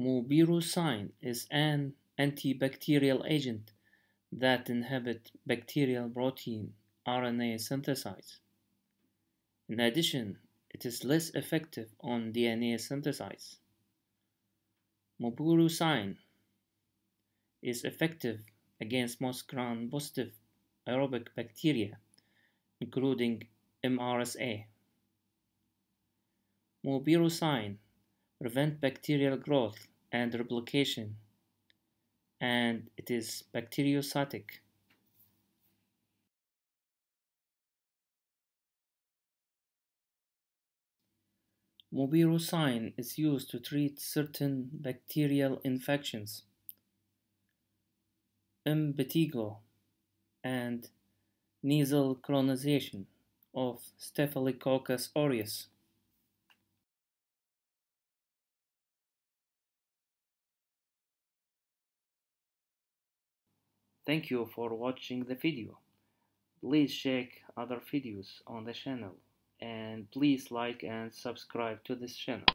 Mupirocin is an antibacterial agent that inhibits bacterial protein RNA synthesis. In addition, it is less effective on DNA synthesis. Mupirocin is effective against most gram-positive aerobic bacteria, including MRSA. Mupirocin prevent bacterial growth and replication, and it is bacteriostatic. Mupirocin is used to treat certain bacterial infections, impetigo, and nasal colonization of Staphylococcus aureus. Thank you for watching the video. Please check other videos on the channel and please like and subscribe to this channel.